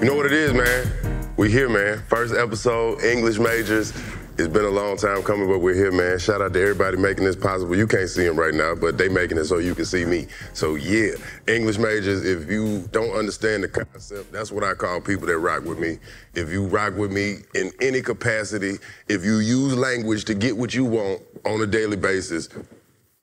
You know what it is, man? We here, man. First episode, English majors. It's been a long time coming, but we're here, man. Shout out to everybody making this possible. You can't see them right now, but they making it so you can see me. So yeah, English majors, if you don't understand the concept, that's what I call people that rock with me. If you rock with me in any capacity, if you use language to get what you want on a daily basis,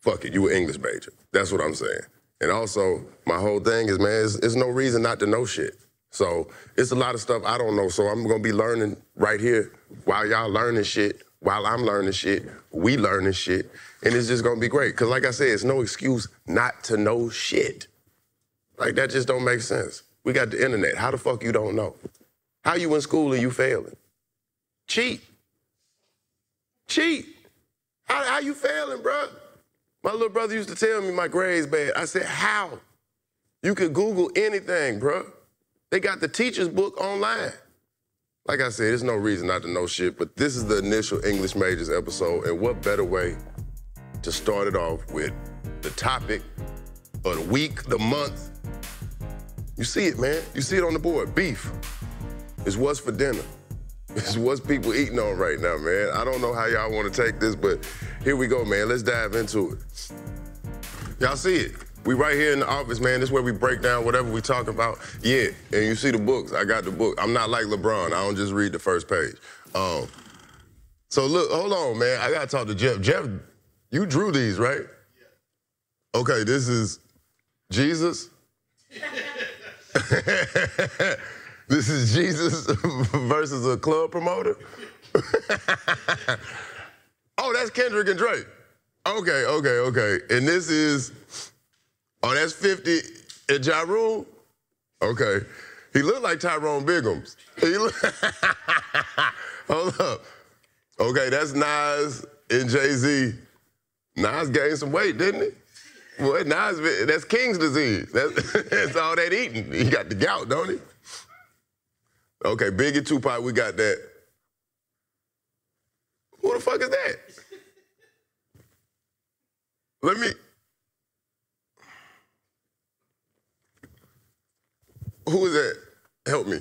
fuck it, you an English major. That's what I'm saying. And also, my whole thing is, man, it's, it's no reason not to know shit. So it's a lot of stuff I don't know. So I'm gonna be learning right here while y'all learning shit, while I'm learning shit, we learning shit, and it's just gonna be great. Cause like I said, it's no excuse not to know shit. Like that just don't make sense. We got the internet. How the fuck you don't know? How you in school and you failing? Cheat. Cheat. How, how you failing, bruh? My little brother used to tell me my grades bad. I said, how? You could Google anything, bruh. They got the teacher's book online. Like I said, there's no reason not to know shit, but this is the initial English Majors episode, and what better way to start it off with the topic of the week, the month. You see it, man. You see it on the board. Beef is what's for dinner. It's what's people eating on right now, man. I don't know how y'all want to take this, but here we go, man. Let's dive into it. Y'all see it? We right here in the office, man. This is where we break down whatever we talk about. Yeah, and you see the books. I got the book. I'm not like LeBron. I don't just read the first page. Um, so look, hold on, man. I gotta talk to Jeff. Jeff, you drew these, right? Yeah. Okay, this is Jesus. this is Jesus versus a club promoter. oh, that's Kendrick and Drake. Okay, okay, okay. And this is Oh, that's 50 at Ja Rule? Okay. He looked like Tyrone Biggums. He look Hold up. Okay, that's Nas and Jay-Z. Nas gained some weight, didn't he? Boy, Nas, that's King's disease. That's, that's all that eating. He got the gout, don't he? Okay, Biggie Tupac, we got that. Who the fuck is that? Let me. Who is that? Help me.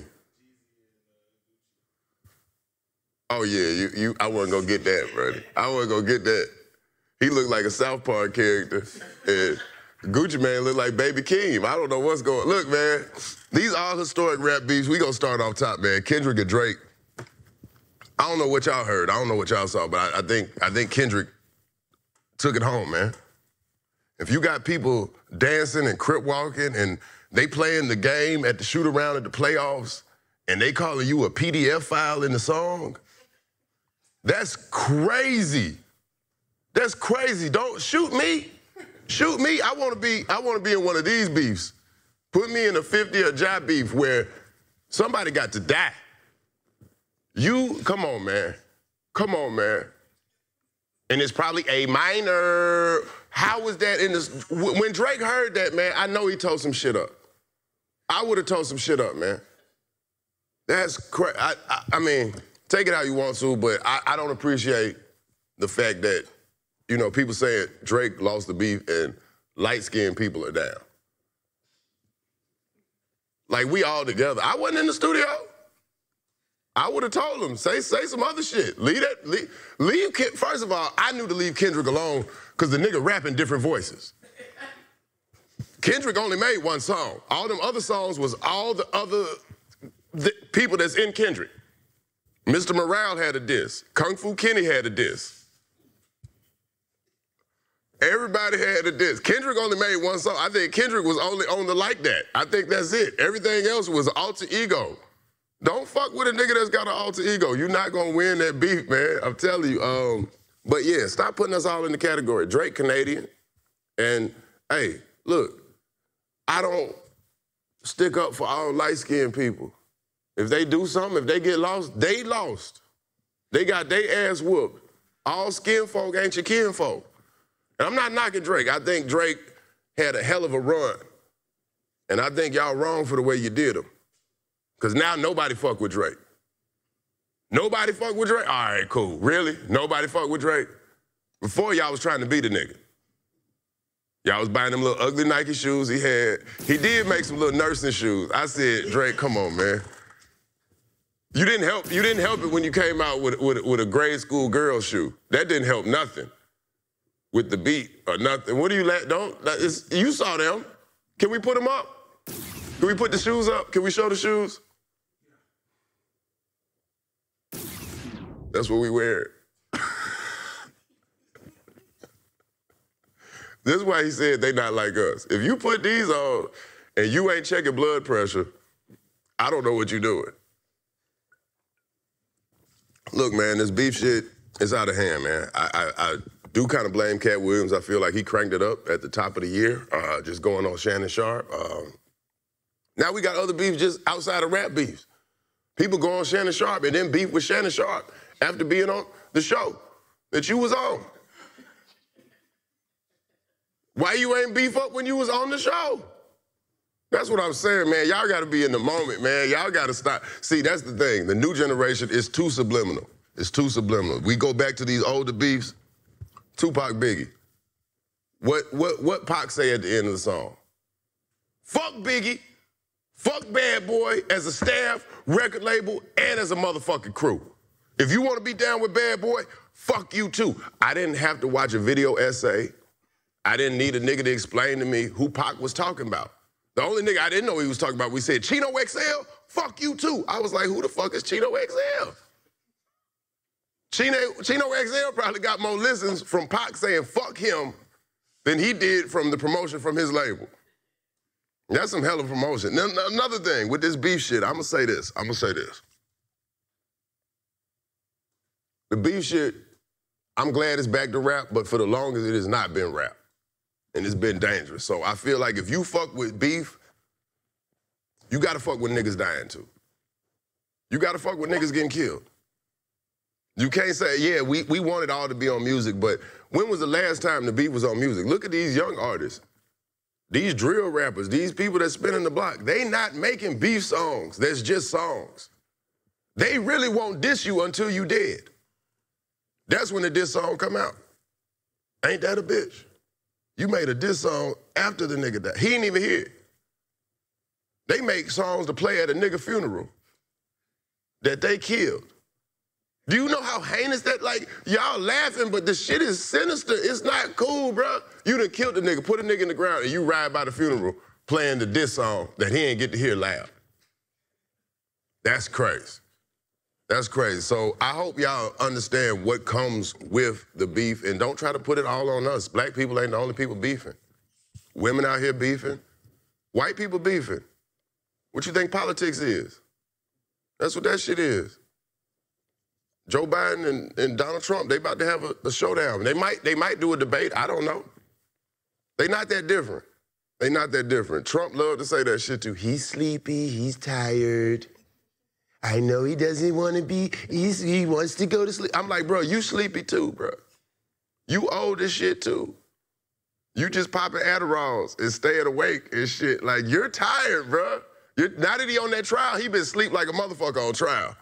Oh yeah, you, you I wasn't gonna get that, brother. I wasn't gonna get that. He looked like a South Park character. And Gucci Mane looked like Baby Keem. I don't know what's going Look, man, these all historic rap beats. We gonna start off top, man. Kendrick and Drake. I don't know what y'all heard. I don't know what y'all saw, but I, I think I think Kendrick took it home, man. If you got people dancing and crip walking and they playing the game at the shoot around at the playoffs and they calling you a PDF file in the song. That's crazy. That's crazy. Don't shoot me. Shoot me. I want to be I want to be in one of these beefs. Put me in a 50 or job beef where somebody got to die. You come on, man. Come on, man. And it's probably a minor. How was that in this? When Drake heard that, man, I know he told some shit up. I would have told some shit up, man. That's crazy. I, I, I, mean, take it how you want to, but I, I don't appreciate the fact that, you know, people saying Drake lost the beef and light skinned people are down. Like we all together. I wasn't in the studio. I would have told him, say say some other shit. Leave that, leave, leave First of all, I knew to leave Kendrick alone because the nigga rapping different voices. Kendrick only made one song. All them other songs was all the other the people that's in Kendrick. Mr. Morale had a diss. Kung Fu Kenny had a diss. Everybody had a diss. Kendrick only made one song. I think Kendrick was only on the like that. I think that's it. Everything else was alter ego. Don't fuck with a nigga that's got an alter ego. You're not gonna win that beef, man. I'm telling you. Um, but yeah, stop putting us all in the category. Drake Canadian. And hey, look, I don't stick up for all light skinned people. If they do something, if they get lost, they lost. They got their ass whooped. All skin folk ain't your kin folk. And I'm not knocking Drake. I think Drake had a hell of a run. And I think y'all wrong for the way you did him. Because now nobody fuck with Drake. Nobody fuck with Drake? All right, cool. Really? Nobody fuck with Drake? Before y'all was trying to beat a nigga. Y'all was buying them little ugly Nike shoes he had. He did make some little nursing shoes. I said, Drake, come on, man. You didn't help. You didn't help it when you came out with, with, with a grade school girl shoe. That didn't help nothing. With the beat or nothing. What do you let? Don't. you saw them. Can we put them up? Can we put the shoes up? Can we show the shoes? That's what we wear. This is why he said they not like us. If you put these on and you ain't checking blood pressure, I don't know what you're doing. Look, man, this beef shit is out of hand, man. I, I, I do kind of blame Katt Williams. I feel like he cranked it up at the top of the year, uh, just going on Shannon Sharpe. Um, now we got other beefs just outside of rap beefs. People go on Shannon Sharpe and then beef with Shannon Sharpe after being on the show that you was on. Why you ain't beef up when you was on the show? That's what I'm saying, man. Y'all got to be in the moment, man. Y'all got to stop. See, that's the thing. The new generation is too subliminal. It's too subliminal. We go back to these older beefs. Tupac, Biggie. What what what Pac say at the end of the song? Fuck Biggie. Fuck Bad Boy as a staff, record label, and as a motherfucking crew. If you want to be down with Bad Boy, fuck you too. I didn't have to watch a video essay. I didn't need a nigga to explain to me who Pac was talking about. The only nigga I didn't know he was talking about, we said, Chino XL, fuck you too. I was like, who the fuck is Chino XL? Chino, Chino XL probably got more listens from Pac saying fuck him than he did from the promotion from his label. That's some hell of promotion. Now, another thing with this beef shit, I'm gonna say this. I'm gonna say this. The beef shit, I'm glad it's back to rap, but for the longest, it has not been rap and it's been dangerous. So I feel like if you fuck with beef, you gotta fuck with niggas dying too. You gotta fuck with niggas getting killed. You can't say, yeah, we, we want it all to be on music, but when was the last time the beef was on music? Look at these young artists. These drill rappers, these people that spinning the block, they not making beef songs. That's just songs. They really won't diss you until you dead. That's when the diss song come out. Ain't that a bitch? You made a diss song after the nigga died. He ain't even here. They make songs to play at a nigga funeral that they killed. Do you know how heinous that? Like y'all laughing, but the shit is sinister. It's not cool, bro. You done killed the nigga, put a nigga in the ground, and you ride by the funeral playing the diss song that he ain't get to hear loud. That's crazy. That's crazy. So I hope y'all understand what comes with the beef and don't try to put it all on us. Black people ain't the only people beefing. Women out here beefing. White people beefing. What you think politics is? That's what that shit is. Joe Biden and, and Donald Trump, they about to have a, a showdown. They might they might do a debate. I don't know. They not that different. They not that different. Trump loved to say that shit too. He's sleepy. He's tired. I know he doesn't want to be, he's, he wants to go to sleep. I'm like, bro, you sleepy too, bro. You old as shit too. You just popping Adderalls and staying awake and shit. Like, you're tired, bro. You're, now that he on that trial, he been sleep like a motherfucker on trial.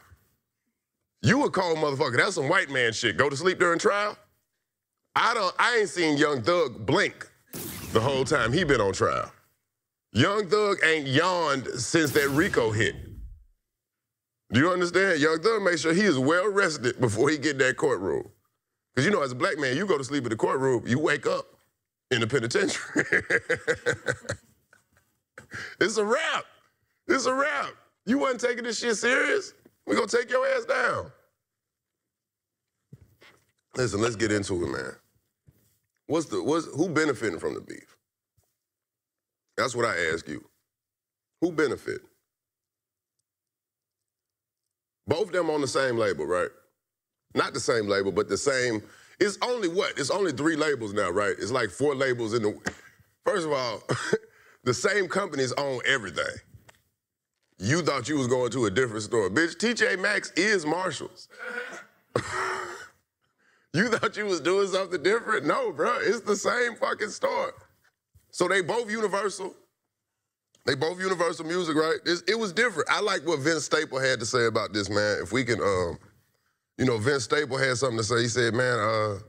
You a cold motherfucker. That's some white man shit. Go to sleep during trial? I don't, I ain't seen Young Thug blink the whole time he been on trial. Young Thug ain't yawned since that RICO hit. Do you understand? Young Thug make sure he is well rested before he get that courtroom. Because you know, as a black man, you go to sleep in the courtroom, you wake up in the penitentiary. it's a wrap. It's a wrap. You wasn't taking this shit serious? We gonna take your ass down. Listen, let's get into it, man. What's the what's who benefiting from the beef? That's what I ask you. Who benefit? Both of them on the same label, right? Not the same label, but the same. It's only what? It's only three labels now, right? It's like four labels in the. First of all, the same companies own everything. You thought you was going to a different store. Bitch, TJ Maxx is Marshalls. you thought you was doing something different? No, bro. It's the same fucking store. So they both universal. They both Universal Music, right? It's, it was different. I like what Vince Staple had to say about this, man. If we can, um, you know, Vince Staple had something to say. He said, man, uh,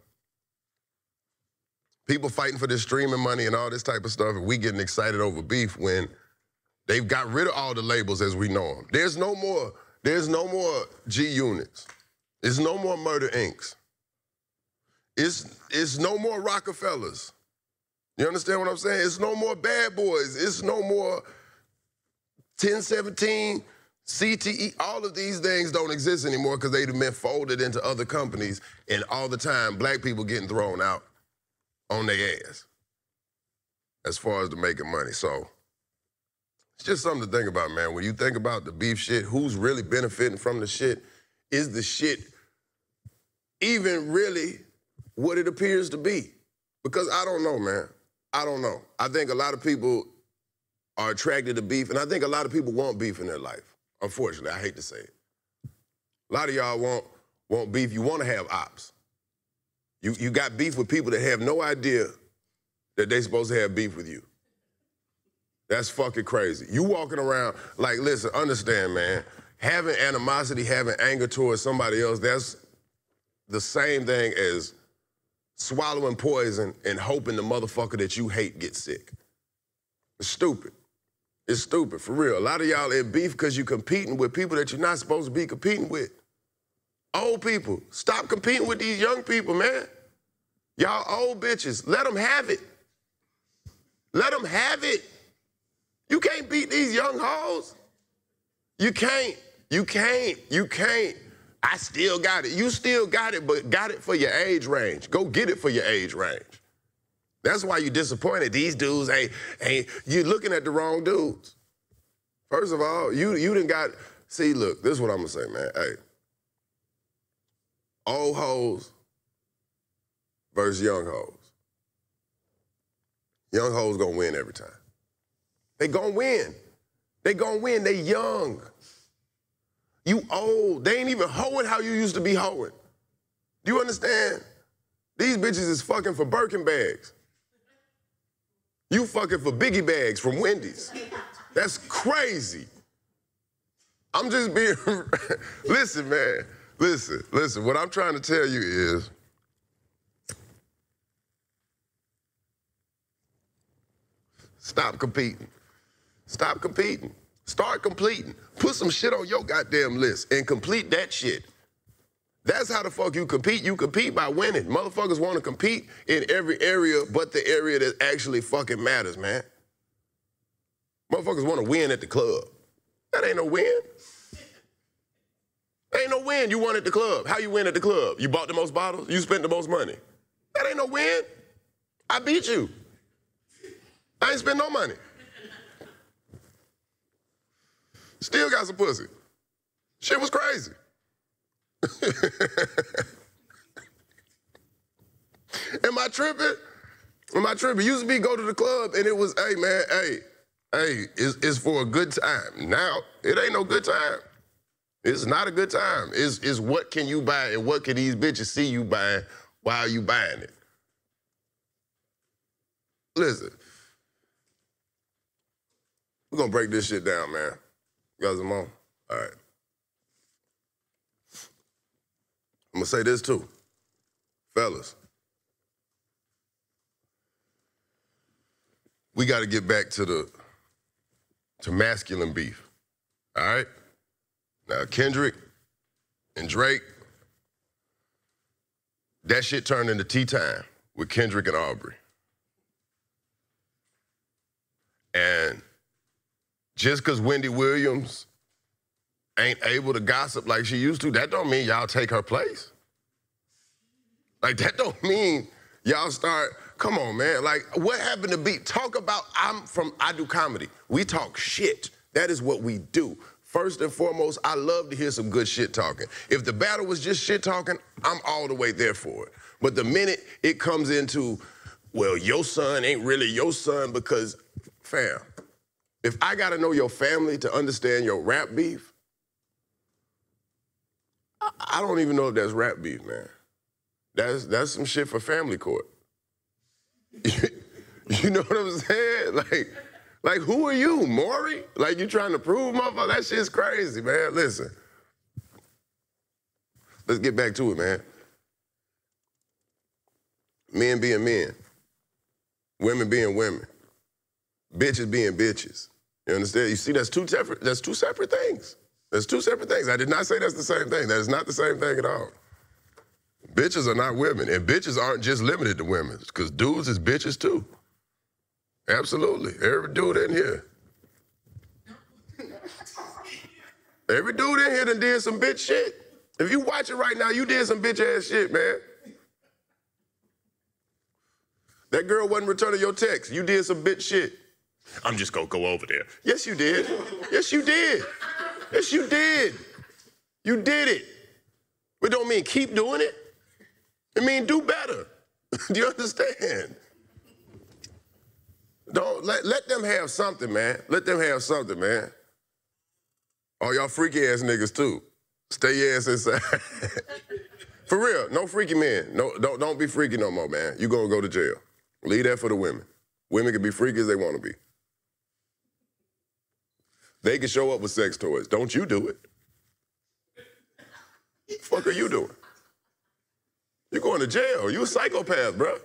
people fighting for this streaming money and all this type of stuff, and we getting excited over beef when they've got rid of all the labels as we know them. There's no more There's no more G units. There's no more murder inks. It's, it's no more Rockefellers. You understand what I'm saying? It's no more bad boys. It's no more 1017, CTE. All of these things don't exist anymore because they've been folded into other companies, and all the time, black people getting thrown out on their ass as far as the making money. So it's just something to think about, man. When you think about the beef shit, who's really benefiting from the shit? Is the shit even really what it appears to be? Because I don't know, man. I don't know. I think a lot of people are attracted to beef, and I think a lot of people want beef in their life. Unfortunately, I hate to say it. A lot of y'all want, want beef. You want to have ops. You, you got beef with people that have no idea that they supposed to have beef with you. That's fucking crazy. You walking around like, listen, understand, man. Having animosity, having anger towards somebody else, that's the same thing as swallowing poison and hoping the motherfucker that you hate gets sick. It's stupid. It's stupid, for real. A lot of y'all in beef because you're competing with people that you're not supposed to be competing with. Old people, stop competing with these young people, man. Y'all old bitches, let them have it. Let them have it. You can't beat these young hoes. You can't. You can't. You can't. I still got it. You still got it, but got it for your age range. Go get it for your age range. That's why you're disappointed. These dudes ain't ain't you're looking at the wrong dudes. First of all, you you didn't got see, look, this is what I'm gonna say, man. Hey. Old hoes versus young hoes. Young hoes gonna win every time. They gonna win. They gonna win. They young. You old. They ain't even hoeing how you used to be hoeing. Do you understand? These bitches is fucking for Birkin bags. You fucking for Biggie bags from Wendy's. That's crazy. I'm just being. listen, man. Listen, listen. What I'm trying to tell you is Stop competing. Stop competing. Start completing. Put some shit on your goddamn list and complete that shit. That's how the fuck you compete. You compete by winning. Motherfuckers want to compete in every area but the area that actually fucking matters, man. Motherfuckers want to win at the club. That ain't no win. ain't no win. You won at the club. How you win at the club? You bought the most bottles? You spent the most money. That ain't no win. I beat you. I ain't spent no money. Still got some pussy. Shit was crazy. Am I tripping? Am I tripping? Used to be go to the club and it was, hey man, hey, hey, it's, it's for a good time. Now it ain't no good time. It's not a good time. It's, it's what can you buy and what can these bitches see you buying while you buying it. Listen, we're gonna break this shit down, man. You guys are on? All right. I'm gonna say this too. Fellas, we gotta get back to the to masculine beef. All right? Now Kendrick and Drake, that shit turned into tea time with Kendrick and Aubrey. And just because Wendy Williams ain't able to gossip like she used to, that don't mean y'all take her place. Like that don't mean y'all start. Come on, man. Like what happened to be? Talk about. I'm from. I do comedy. We talk shit. That is what we do. First and foremost, I love to hear some good shit talking. If the battle was just shit talking, I'm all the way there for it. But the minute it comes into, well, your son ain't really your son because, fam, if I gotta know your family to understand your rap beef, I, I don't even know if that's rap beef, man. That's that's some shit for family court. you know what I'm saying? Like, like who are you, Maury? Like you trying to prove, motherfucker? That shit's crazy, man. Listen. Let's get back to it, man. Men being men, women being women, bitches being bitches. You understand? You see, that's two separate. That's two separate things. That's two separate things. I did not say that's the same thing. That is not the same thing at all. Bitches are not women, and bitches aren't just limited to women, because dudes is bitches too. Absolutely. Every dude in here. Every dude in here done did some bitch shit. If you watch it right now, you did some bitch ass shit, man. That girl wasn't returning your text. You did some bitch shit. I'm just gonna go over there. Yes, you did. Yes, you did. Yes, you did. You did it. But don't mean keep doing it. It mean do better. do you understand? Don't let, let them have something, man. Let them have something, man. All y'all freaky ass niggas too. Stay your ass inside. for real, no freaky men. No, don't don't be freaky no more, man. You gonna go to jail. Leave that for the women. Women can be freaky as they want to be. They can show up with sex toys. Don't you do it. The fuck are you doing? You're going to jail. You a psychopath, bro.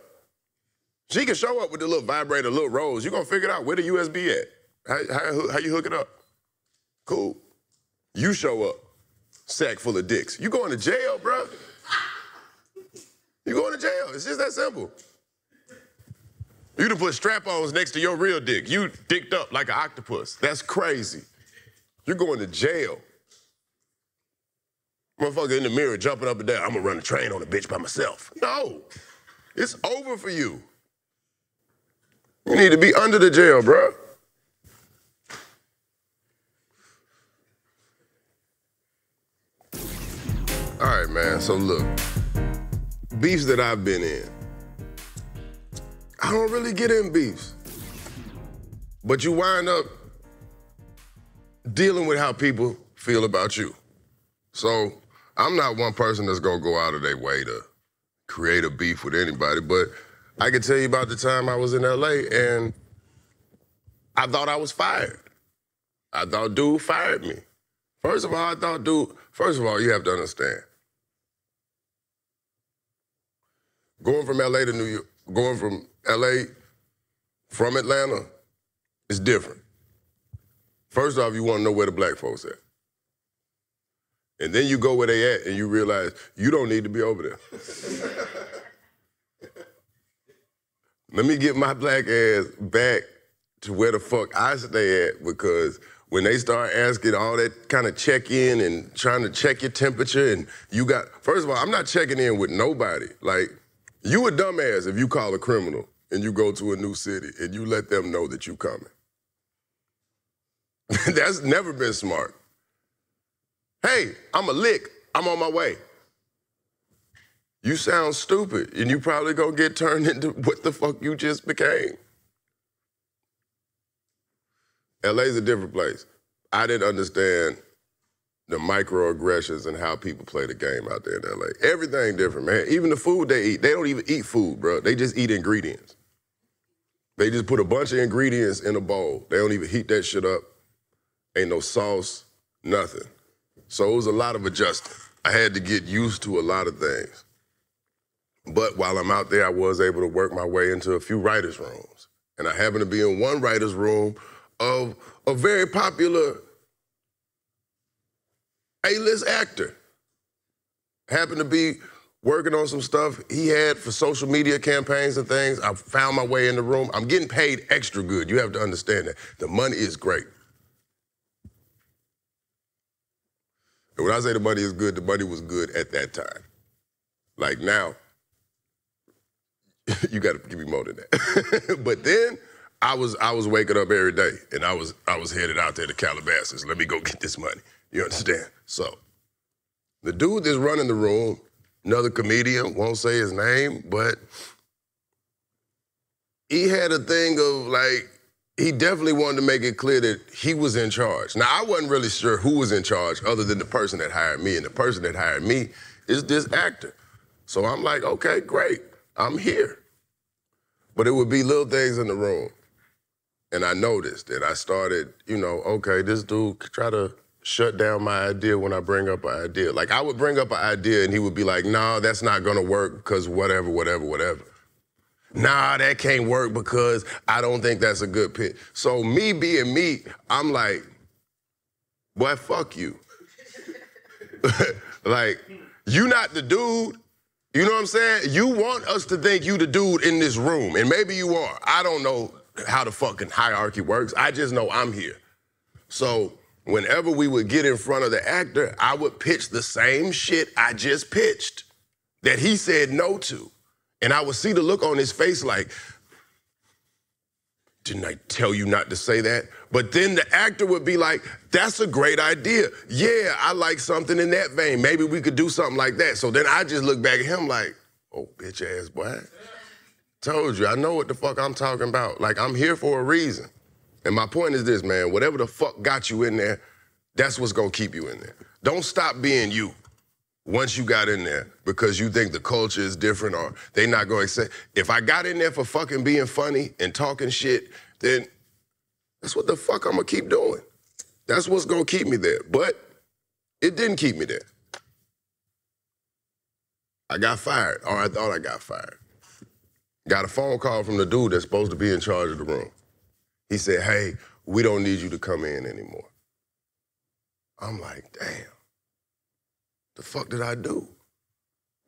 She can show up with the little vibrator, little rose. You're gonna figure it out where the USB at. How, how, how you hook it up? Cool. You show up, sack full of dicks. You going to jail, bro. You going to jail. It's just that simple. You to put strap-ons next to your real dick. You dicked up like an octopus. That's crazy. You're going to jail. Motherfucker in the mirror jumping up and down. I'm gonna run a train on a bitch by myself. No. It's over for you. You need to be under the jail, bro. All right, man. So look, beefs that I've been in. I don't really get in beefs. But you wind up dealing with how people feel about you. So I'm not one person that's gonna go out of their way to create a beef with anybody, but I can tell you about the time I was in LA and I thought I was fired. I thought dude fired me. First of all, I thought dude, first of all, you have to understand. Going from LA to New York, going from LA from Atlanta is different. First off, you want to know where the black folks at. And then you go where they at and you realize you don't need to be over there. Let me get my black ass back to where the fuck I stay at because when they start asking all that kind of check in and trying to check your temperature and you got first of all, I'm not checking in with nobody. Like you a dumbass if you call a criminal and you go to a new city and you let them know that you coming. That's never been smart. Hey, I'm a lick. I'm on my way you sound stupid and you probably gonna get turned into what the fuck you just became. LA's a different place. I didn't understand the microaggressions and how people play the game out there in LA. Everything different, man. Even the food they eat, they don't even eat food, bro. They just eat ingredients. They just put a bunch of ingredients in a bowl. They don't even heat that shit up. Ain't no sauce, nothing. So it was a lot of adjusting. I had to get used to a lot of things. But while I'm out there, I was able to work my way into a few writers' rooms. And I happened to be in one writer's room of a very popular A-list actor. Happened to be working on some stuff he had for social media campaigns and things. I found my way in the room. I'm getting paid extra good. You have to understand that. The money is great. And when I say the money is good, the money was good at that time. Like now, you got to give me more than that. but then I was I was waking up every day, and I was I was headed out there to Calabasas. Let me go get this money. You understand? So the dude that's running the room, another comedian, won't say his name, but he had a thing of like he definitely wanted to make it clear that he was in charge. Now I wasn't really sure who was in charge, other than the person that hired me, and the person that hired me is this actor. So I'm like, okay, great. I'm here. But it would be little things in the room. And I noticed and I started, you know, okay, this dude try to shut down my idea when I bring up an idea. Like I would bring up an idea and he would be like, nah, that's not gonna work because whatever, whatever, whatever. Nah, that can't work because I don't think that's a good pitch. So me being me, I'm like, boy, fuck you. like, you not the dude. You know what I'm saying? You want us to think you the dude in this room, and maybe you are. I don't know how the fucking hierarchy works. I just know I'm here. So whenever we would get in front of the actor, I would pitch the same shit I just pitched that he said no to. And I would see the look on his face like, didn't I tell you not to say that? But then the actor would be like, that's a great idea. Yeah, I like something in that vein. Maybe we could do something like that. So then I just look back at him like, oh, bitch ass boy. Told you, I know what the fuck I'm talking about. Like, I'm here for a reason. And my point is this, man, whatever the fuck got you in there, that's what's gonna keep you in there. Don't stop being you once you got in there because you think the culture is different or they not going to say if I got in there for fucking being funny and talking shit, then that's what the fuck I'm gonna keep doing. That's what's gonna keep me there. But it didn't keep me there. I got fired, or I thought I got fired. Got a phone call from the dude that's supposed to be in charge of the room. He said, Hey, we don't need you to come in anymore. I'm like, damn. The fuck did I do?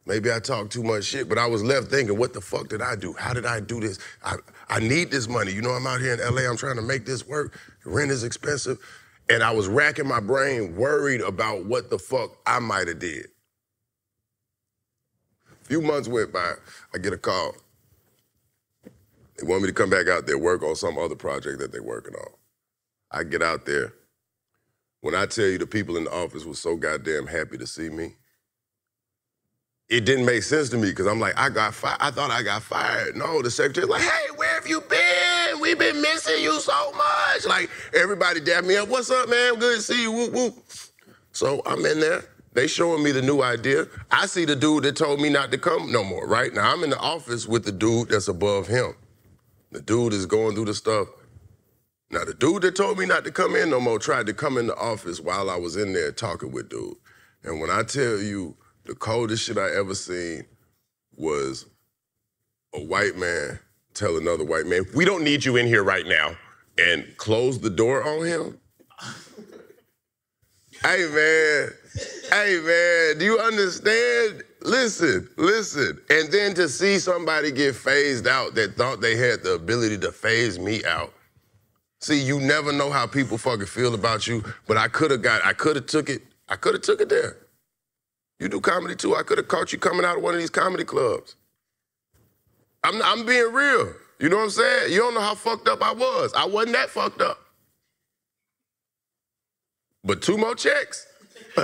Maybe I talked too much shit, but I was left thinking, what the fuck did I do? How did I do this? I, I need this money. You know, I'm out here in LA, I'm trying to make this work. Rent is expensive. And I was racking my brain, worried about what the fuck I might have did. A few months went by, I get a call. They want me to come back out there, work on some other project that they're working on. I get out there. When I tell you the people in the office were so goddamn happy to see me, it didn't make sense to me because I'm like, I got fired. I thought I got fired. No, the secretary's like, hey, where have you been? We've been missing you so much. Like, everybody dapped me up. What's up, man? Good to see you. Whoop, whoop. So I'm in there. They showing me the new idea. I see the dude that told me not to come no more, right? Now I'm in the office with the dude that's above him. The dude is going through the stuff. Now, the dude that told me not to come in no more tried to come in the office while I was in there talking with dude. And when I tell you the coldest shit I ever seen was a white man tell another white man, we don't need you in here right now, and close the door on him. hey, man. Hey, man, do you understand? Listen, listen. And then to see somebody get phased out that thought they had the ability to phase me out. See, you never know how people fucking feel about you, but I could have got, I could have took it, I could have took it there. You do comedy too. I could have caught you coming out of one of these comedy clubs. I'm, I'm being real. You know what I'm saying? You don't know how fucked up I was. I wasn't that fucked up. But two more checks.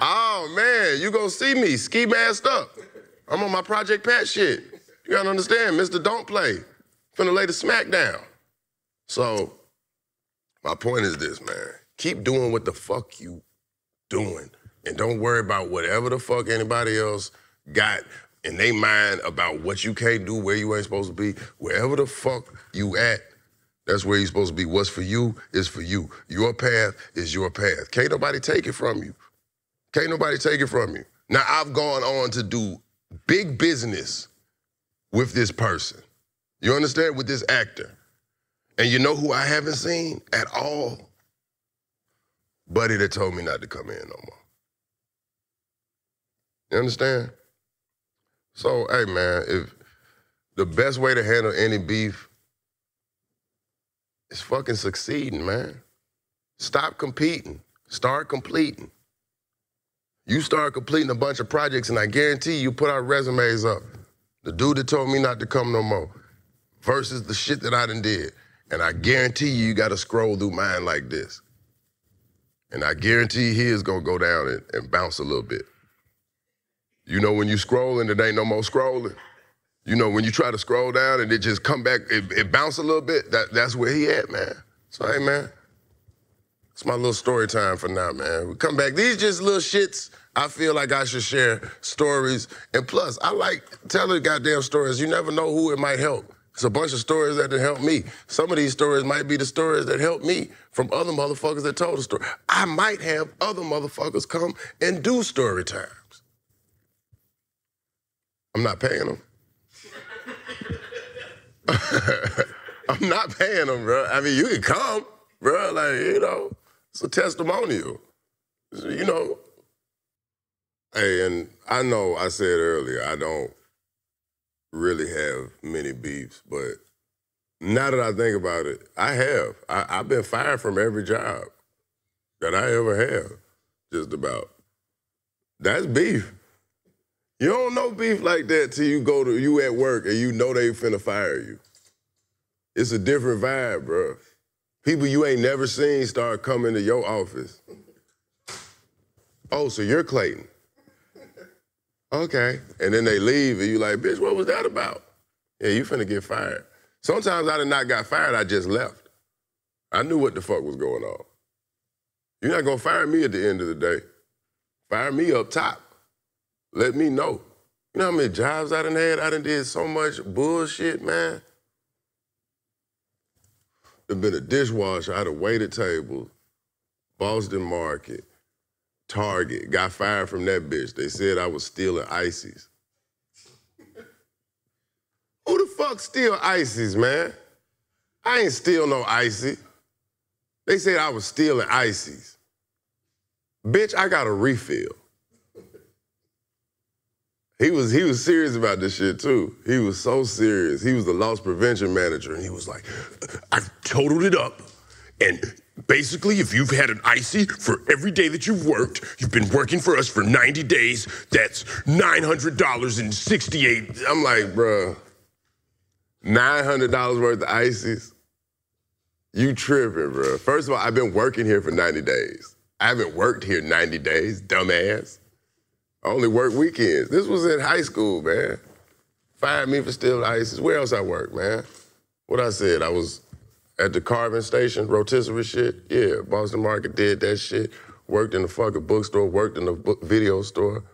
oh man, you gonna see me ski masked up. I'm on my Project Pat shit. You gotta understand, Mr. Don't Play. Finna lay the smack down. So, my point is this, man. Keep doing what the fuck you doing. And don't worry about whatever the fuck anybody else got in their mind about what you can't do, where you ain't supposed to be. Wherever the fuck you at, that's where you're supposed to be. What's for you is for you. Your path is your path. Can't nobody take it from you. Can't nobody take it from you. Now, I've gone on to do big business with this person. You understand? With this actor. And you know who I haven't seen at all? Buddy that told me not to come in no more. You understand? So, hey man, if the best way to handle any beef is fucking succeeding, man. Stop competing. Start completing. You start completing a bunch of projects, and I guarantee you put our resumes up. The dude that told me not to come no more versus the shit that I done did. And I guarantee you, you got to scroll through mine like this. And I guarantee his gonna go down and, and bounce a little bit. You know, when you scrolling, it ain't no more scrolling. You know, when you try to scroll down and it just come back, it, it bounce a little bit, that, that's where he at, man. So, hey, man, it's my little story time for now, man. We come back. These just little shits I feel like I should share stories. And plus, I like telling goddamn stories. You never know who it might help. It's a bunch of stories that helped me. Some of these stories might be the stories that help me from other motherfuckers that told the story. I might have other motherfuckers come and do story times. I'm not paying them. I'm not paying them, bro. I mean, you can come, bro. Like, you know, it's a testimonial. You know, hey, and I know I said earlier I don't really have many beefs, but now that I think about it, I have. I, I've been fired from every job that I ever have, just about. That's beef. You don't know beef like that till you go to you at work and you know they finna fire you. It's a different vibe, bro. People you ain't never seen start coming to your office. Oh, so you're Clayton. Okay. And then they leave and you like, bitch, what was that about? Yeah, you finna get fired. Sometimes I did not got fired, I just left. I knew what the fuck was going on. You're not gonna fire me at the end of the day. Fire me up top. Let me know. You know how many jobs I done had? I done did so much bullshit, man. There's been a dishwasher, I done waited tables, Boston Market, Target, got fired from that bitch. They said I was stealing ices. Who the fuck steal ices, man? I ain't steal no ICEE. They said I was stealing ices. Bitch, I got a refill. He was he was serious about this shit too. He was so serious. He was the loss prevention manager, and he was like, "I've totaled it up, and basically, if you've had an ICEE for every day that you've worked, you've been working for us for 90 days. That's nine hundred dollars and 68." I'm like, bruh, nine hundred dollars worth of ices. You tripping, bro. First of all, I've been working here for 90 days. I haven't worked here 90 days, dumbass. I only work weekends. This was in high school, man. Fired me for stealing ices. Where else I work, man? What I said, I was at the carving station, rotisserie shit. Yeah, Boston Market did that shit. Worked in the fucking bookstore, worked in the book video store,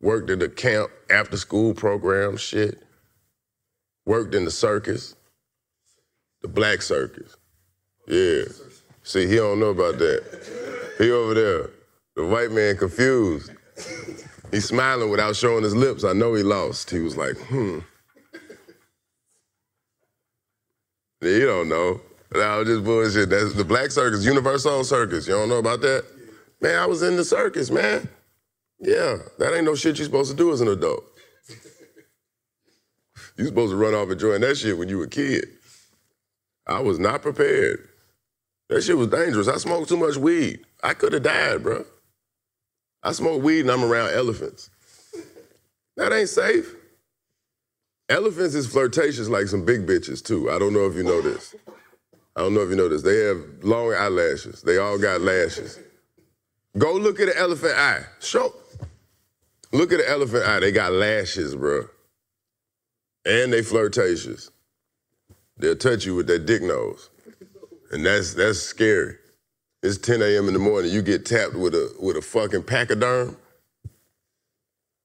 worked in the camp after school program shit. Worked in the circus, the black circus. Yeah. See, he don't know about that. He over there. The white man confused. He's smiling without showing his lips. I know he lost. He was like, hmm. You don't know. That was just bullshit. That's the black circus, UniverSoul Circus. You don't know about that? Man, I was in the circus, man. Yeah, that ain't no shit you're supposed to do as an adult. You supposed to run off and join that shit when you were a kid. I was not prepared. That shit was dangerous. I smoked too much weed. I could have died, bro. I smoke weed and I'm around elephants. That ain't safe. Elephants is flirtatious like some big bitches too. I don't know if you know this. I don't know if you know this. They have long eyelashes. They all got lashes. Go look at an elephant eye. Show. Look at an elephant eye. They got lashes, bro. And they flirtatious. They'll touch you with their dick nose. And that's that's scary. It's 10 a.m. in the morning. You get tapped with a with a fucking pachyderm.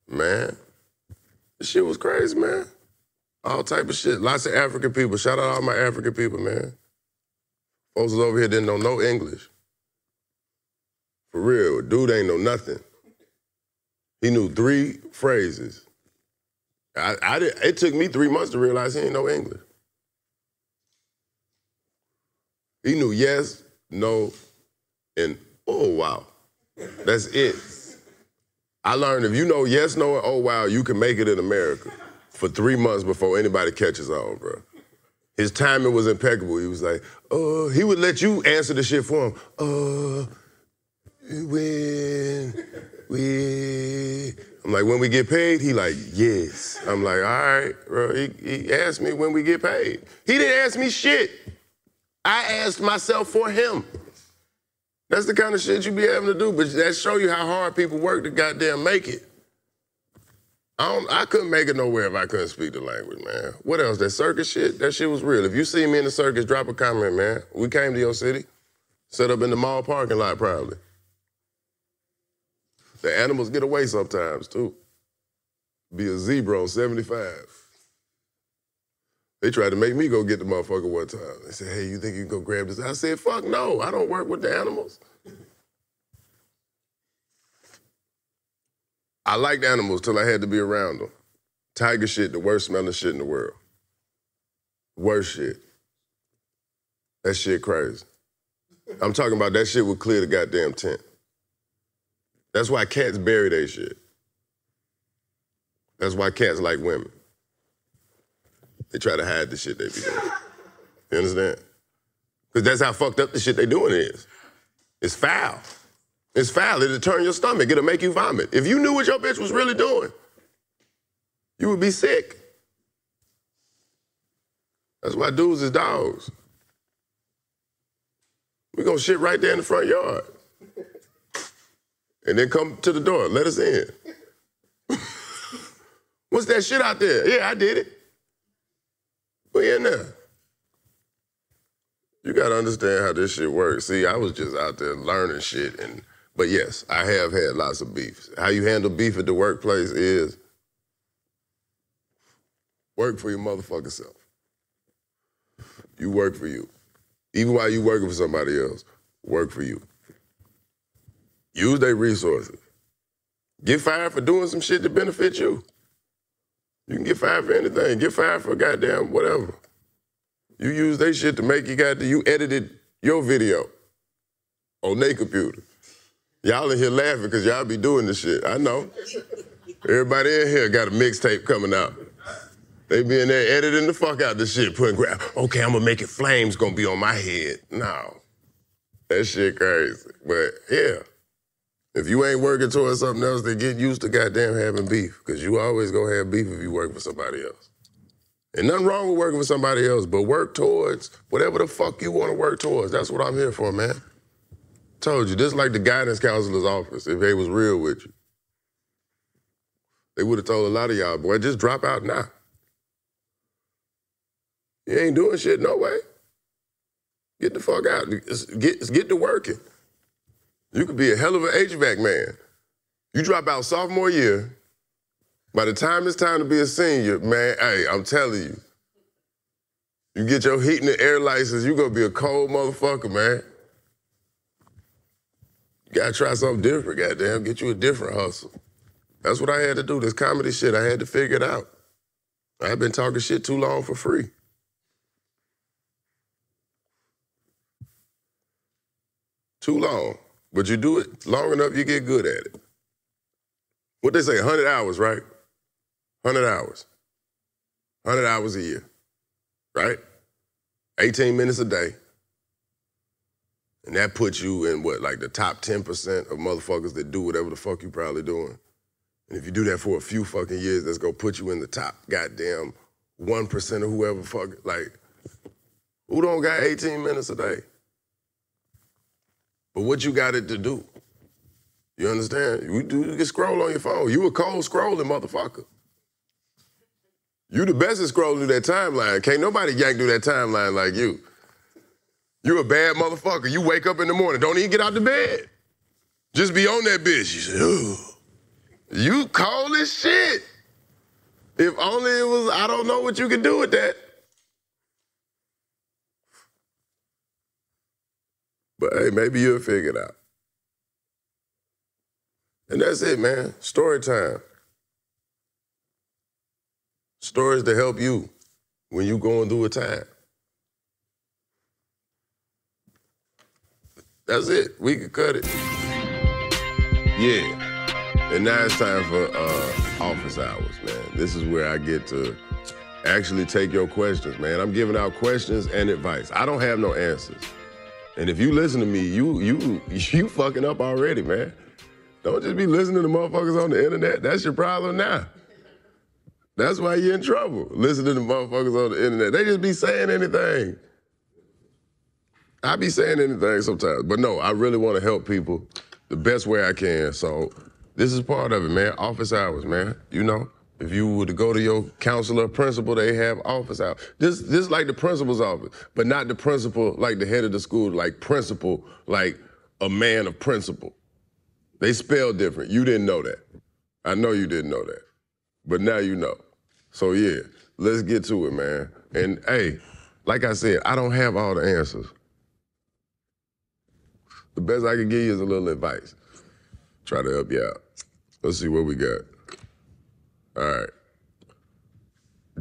Man, this shit was crazy, man. All type of shit. Lots of African people. Shout out all my African people, man. Folks over here didn't know no English. For real, dude ain't know nothing. He knew three phrases. I, I did, it took me three months to realize he ain't know English. He knew yes, no, and oh wow. That's it. I learned if you know yes, no, and oh wow, you can make it in America for three months before anybody catches on, bro. His timing was impeccable. He was like, uh, he would let you answer the shit for him. Uh, when we, I'm like, when we get paid? He like, yes. I'm like, all right, bro. He, he asked me when we get paid. He didn't ask me shit. I asked myself for him. That's the kind of shit you be having to do, but that show you how hard people work to goddamn make it. I, I couldn't make it nowhere if I couldn't speak the language, man. What else? That circus shit? That shit was real. If you see me in the circus, drop a comment, man. We came to your city, set up in the mall parking lot, probably. The animals get away sometimes, too. Be a zebra on 75. They tried to make me go get the motherfucker one time. They said, hey, you think you can go grab this? I said, fuck no, I don't work with the animals. I liked animals till I had to be around them. Tiger shit, the worst smelling shit in the world. Worst shit. That shit crazy. I'm talking about that shit would clear the goddamn tent. That's why cats bury their shit. That's why cats like women. They try to hide the shit they be doing. You understand? Because that's how fucked up the shit they doing is. It's foul. It's foul. It'll turn your stomach. It'll make you vomit. If you knew what your bitch was really doing, you would be sick. That's why dudes is dogs. We gonna shit right there in the front yard. And then come to the door. Let us in. What's that shit out there? Yeah, I did it. We in there. You gotta understand how this shit works. See, I was just out there learning shit and but yes, I have had lots of beefs. How you handle beef at the workplace is work for your motherfucking self. You work for you. Even while you working for somebody else, work for you. Use their resources. Get fired for doing some shit that benefits you. You can get fired for anything. Get fired for goddamn whatever. You use their shit to make you got you edited your video on their computer. Y'all in here laughing because y'all be doing this shit. I know. Everybody in here got a mixtape coming out. They be in there editing the fuck out this shit, putting gra- okay, I'm gonna make it flames gonna be on my head. No. That shit crazy. But yeah. If you ain't working towards something else, then get used to goddamn having beef. Cause you always gonna have beef if you work for somebody else. And nothing wrong with working for somebody else, but work towards whatever the fuck you wanna work towards. That's what I'm here for, man. Told you, this like the guidance counselor's office, if they was real with you. They would have told a lot of y'all, boy, just drop out now. You ain't doing shit no way. Get the fuck out. Get, get to working. You could be a hell of an HVAC man. You drop out sophomore year, by the time it's time to be a senior, man, hey, I'm telling you, you get your heating and air license, you gonna be a cold motherfucker, man. You gotta try something different, goddamn. Get you a different hustle. That's what I had to do. This comedy shit, I had to figure it out. I've been talking shit too long for free. Too long. But you do it long enough, you get good at it. What they say, 100 hours, right? 100 hours. 100 hours a year, right? 18 minutes a day. And that puts you in what, like the top 10% of motherfuckers that do whatever the fuck you probably doing. And if you do that for a few fucking years, that's gonna put you in the top goddamn 1% of whoever fuck, like, who don't got 18 minutes a day? But what you got it to do? You understand? You, do, you can scroll on your phone. You a cold scrolling motherfucker. You the best at scrolling through that timeline. Can't nobody yank through that timeline like you. You a bad motherfucker. You wake up in the morning, don't even get out the bed. Just be on that bitch. You say, Ugh. You cold as shit. If only it was, I don't know what you could do with that. But hey, maybe you'll figure it out. And that's it, man. Story time. Stories to help you when you going through a time. That's it. We can cut it. Yeah. And now it's time for uh, office hours, man. This is where I get to actually take your questions, man. I'm giving out questions and advice. I don't have no answers. And if you listen to me, you you you fucking up already, man. Don't just be listening to motherfuckers on the internet. That's your problem now. That's why you're in trouble. Listening to motherfuckers on the internet. They just be saying anything. I be saying anything sometimes. But no, I really want to help people the best way I can. So this is part of it, man. Office hours, man. You know, if you were to go to your counselor principal, they have office hours. This this is like the principal's office, but not the principal like the head of the school, like principal, like a man of principle. They spell different. You didn't know that. I know you didn't know that. But now you know. So yeah, let's get to it, man. And hey, like I said, I don't have all the answers. The best I can give you is a little advice. Try to help you out. Let's see what we got. All right.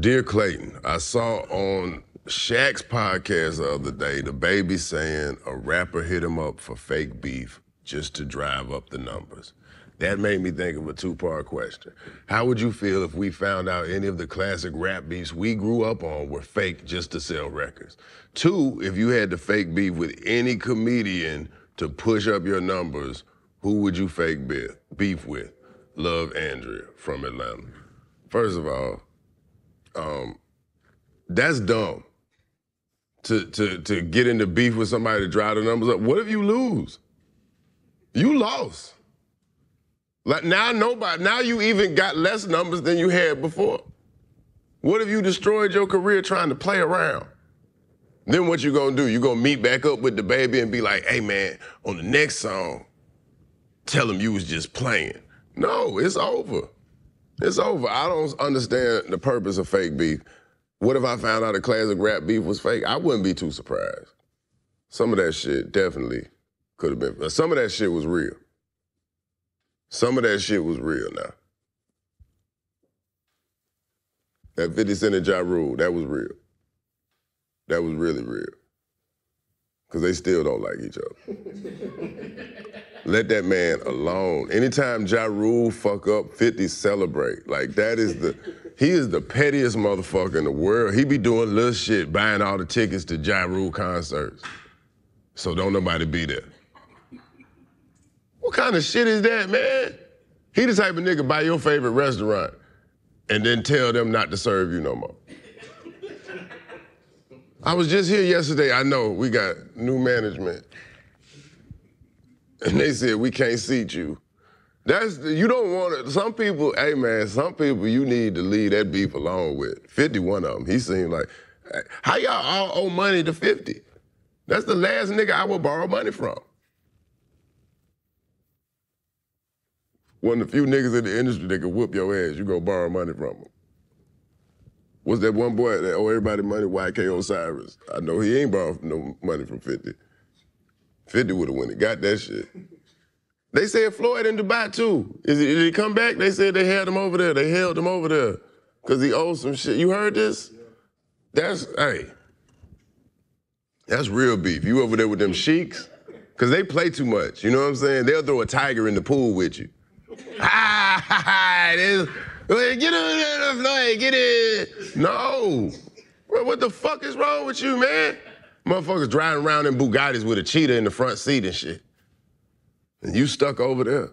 Dear Clayton, I saw on Shaq's podcast the other day DaBaby saying a rapper hit him up for fake beef just to drive up the numbers. That made me think of a two-part question. How would you feel if we found out any of the classic rap beefs we grew up on were fake just to sell records? Two, if you had to fake beef with any comedian to push up your numbers, who would you fake beef, with? Love Andrea from Atlanta. First of all, um, that's dumb. To, to, to get into beef with somebody to drive the numbers up. What if you lose? You lost. Like now nobody now you even got less numbers than you had before. What if you destroyed your career trying to play around? Then what you gonna do? You gonna meet back up with DaBaby and be like, hey man, on the next song, tell him you was just playing. No, it's over. It's over. I don't understand the purpose of fake beef. What if I found out a classic rap beef was fake? I wouldn't be too surprised. Some of that shit definitely could have been. Some of that shit was real. Some of that shit was real now. That 50 Cent and Ja Rule, that was real. That was really real. Because they still don't like each other. Let that man alone. Anytime Ja Rule fuck up, 50 celebrate. Like that is the, he is the pettiest motherfucker in the world. He be doing little shit, buying all the tickets to Ja Rule concerts. So don't nobody be there. What kind of shit is that, man? He the type of nigga buy your favorite restaurant and then tell them not to serve you no more. I was just here yesterday. I know we got new management. And they said we can't seat you. That's you don't want to. Some people, hey man, some people you need to leave that beef alone with. 51 of them. He seemed like, how y'all all owe money to 50? That's the last nigga I would borrow money from. One of the few niggas in the industry that can whoop your ass. You go borrow money from him. Was that one boy that owe everybody money, YK Osiris? I know he ain't borrowed no money from 50. 50 would have went it. got that shit. They said Floyd in Dubai too. Is he, did he come back? They said they had him over there. They held him over there because he owed some shit. You heard this? That's, hey, that's real beef. You over there with them sheiks? Because they play too much. You know what I'm saying? They'll throw a tiger in the pool with you. ah, get in, Floyd, get in. No. Bro, what the fuck is wrong with you, man? Motherfuckers driving around in Bugattis with a cheetah in the front seat and shit. And you stuck over there.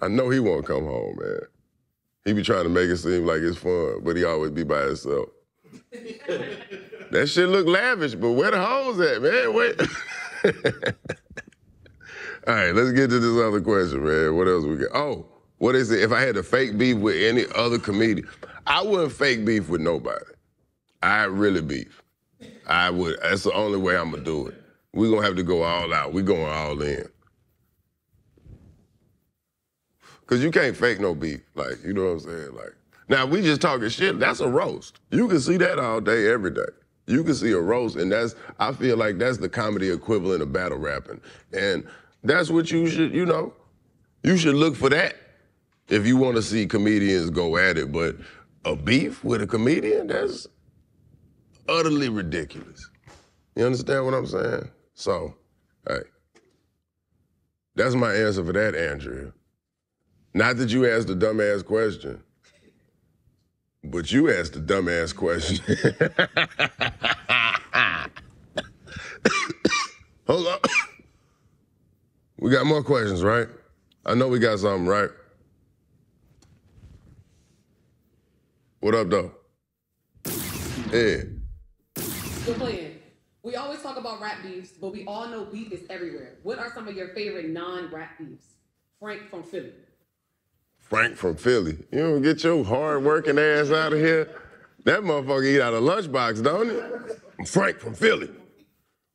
I know he won't come home, man. He be trying to make it seem like it's fun, but he always be by himself. that shit look lavish, but where the hoes at, man? Wait. All right, let's get to this other question, man. What else we got? Oh, what is it? If I had to fake beef with any other comedian, I wouldn't fake beef with nobody. I really beef. I would. That's the only way I'm gonna do it. We're gonna have to go all out. We're going all in. Cause you can't fake no beef. Like, you know what I'm saying? Like, now we just talking shit, that's a roast. You can see that all day, every day. You can see a roast, and that's I feel like that's the comedy equivalent of battle rapping. And that's what you should, you know, you should look for that if you want to see comedians go at it. But a beef with a comedian, that's utterly ridiculous. You understand what I'm saying? So, hey, that's my answer for that, Andrea. Not that you asked a dumbass question, but you asked a dumbass question. Hold on. We got more questions, right? I know we got something, right? What up, though? Yeah. Good plan. We always talk about rap beefs, but we all know beef is everywhere. What are some of your favorite non-rap beefs? Frank from Philly. Frank from Philly. You don't get your hard working ass out of here. That motherfucker eat out of lunchbox, don't he? Frank from Philly.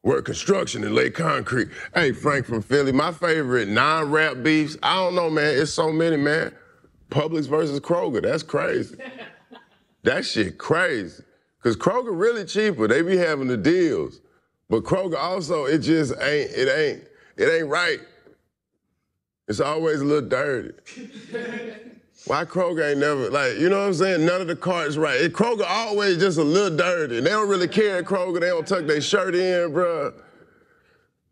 Work construction and lay concrete. Hey, Frank from Philly. My favorite non-rap beefs. I don't know, man. It's so many, man. Publix versus Kroger. That's crazy. that shit crazy. Cause Kroger really cheaper. They be having the deals. But Kroger also, it just ain't, it ain't, it ain't right. It's always a little dirty. Why Kroger ain't never, like, you know what I'm saying? None of the carts right. It, Kroger always just a little dirty. They don't really care at Kroger. They don't tuck their shirt in, bruh.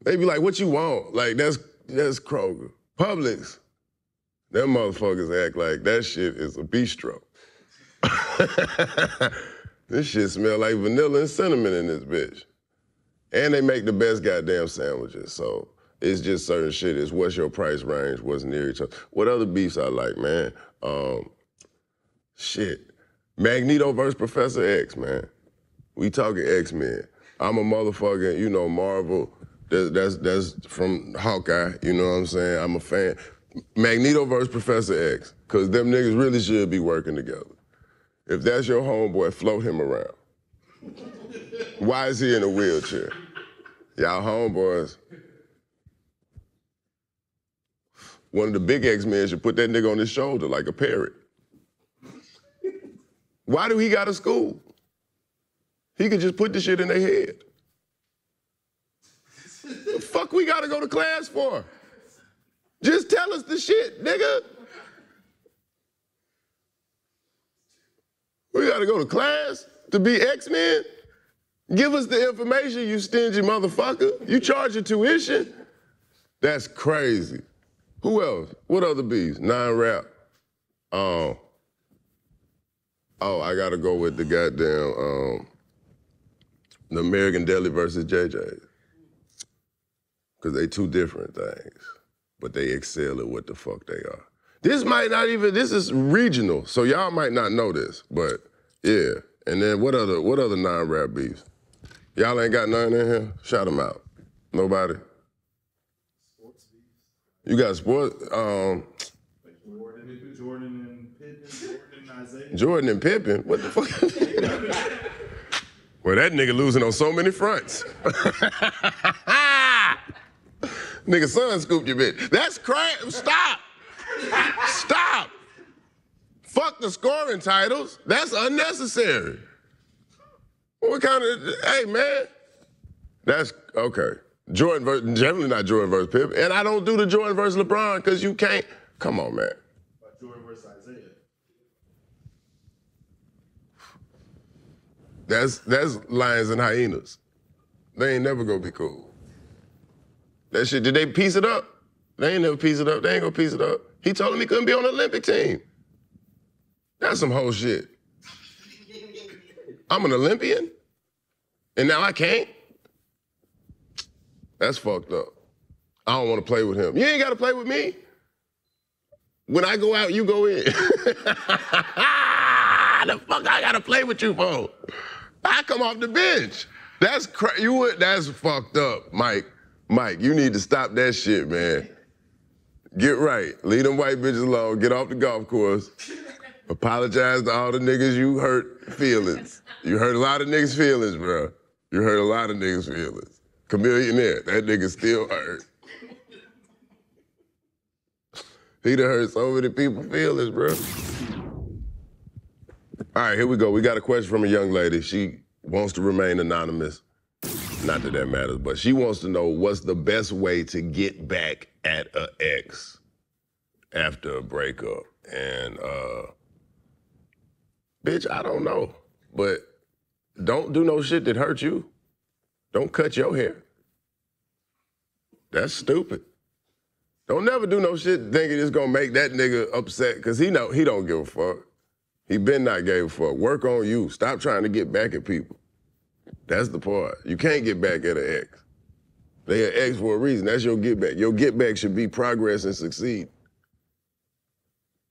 They be like, what you want? Like, that's, that's Kroger. Publix, Them motherfuckers act like that shit is a bistro. this shit smell like vanilla and cinnamon in this bitch. And they make the best goddamn sandwiches. So it's just certain shit. It's what's your price range? What's near each other? What other beefs I like, man? Um, shit. Magneto versus Professor X, man. We talking X Men. I'm a motherfucker, you know, Marvel. That's, that's that's from Hawkeye. You know what I'm saying? I'm a fan. Magneto versus Professor X, cause them niggas really should be working together. If that's your homeboy, float him around. Why is he in a wheelchair? Y'all homeboys. One of the big X-Men should put that nigga on his shoulder like a parrot. Why do he got a school? He could just put the shit in their head. the fuck we gotta go to class for? Just tell us the shit, nigga. We gotta go to class to be X-Men? Give us the information, you stingy motherfucker. You charge your tuition? That's crazy. Who else? What other bees? Nine rap. Um. Oh, I gotta go with the goddamn um, the American Deli versus JJ. Cause they two different things, but they excel at what the fuck they are. This might not even. This is regional, so y'all might not know this, but yeah. And then what other what other non rap beefs? Y'all ain't got none in here. Shout them out. Nobody. You got sport. Um, Jordan, Jordan and Pippen, Jordan and Isaiah. Jordan and Pippen. What the fuck? well, that nigga losing on so many fronts. nigga, son scooped your bitch. That's crazy. Stop. Stop. Fuck the scoring titles. That's unnecessary. What kind of? Hey, man. That's okay. Jordan versus generally not Jordan versus Pippen, and I don't do the Jordan versus LeBron because you can't. Come on, man. Jordan versus Isaiah. That's that's lions and hyenas. They ain't never gonna be cool. That shit, did they piece it up? They ain't never piece it up. They ain't gonna piece it up. He told him he couldn't be on the Olympic team. That's some whole shit. I'm an Olympian, and now I can't. That's fucked up. I don't want to play with him. You ain't got to play with me. When I go out, you go in. the fuck I gotta play with you for? I come off the bench. That's cra- you. That's fucked up, Mike. Mike, you need to stop that shit, man. Get right. Leave them white bitches alone. Get off the golf course. Apologize to all the niggas you hurt feelings. You hurt a lot of niggas' feelings, bro. You hurt a lot of niggas' feelings. Chamillionaire, that nigga still hurt. He done hurt so many people's feelings, bro. All right, here we go. We got a question from a young lady. She wants to remain anonymous. Not that that matters, but she wants to know what's the best way to get back at a ex after a breakup. And uh bitch, I don't know. But don't do no shit that hurt you. Don't cut your hair. That's stupid. Don't never do no shit thinking it's gonna make that nigga upset, cause he know he don't give a fuck. He been not gave a fuck. Work on you. Stop trying to get back at people. That's the part. You can't get back at an ex. They an ex for a reason. That's your get back. Your get back should be progress and succeed.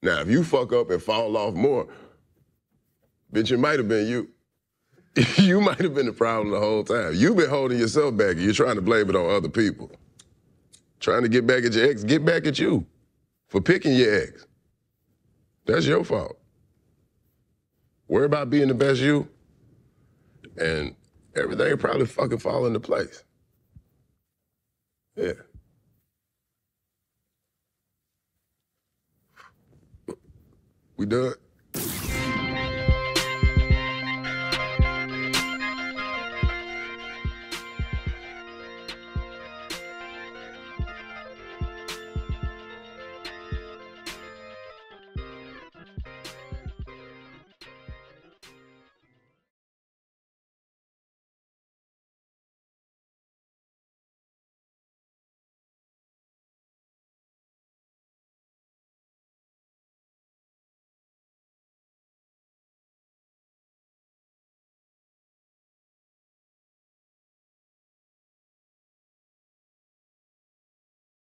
Now, if you fuck up and fall off more, bitch, it might have been you. you might have been the problem the whole time. You've been holding yourself back and you're trying to blame it on other people. Trying to get back at your ex, get back at you for picking your ex. That's your fault. Worry about being the best you, and everything probably fucking fall into place. Yeah. We done?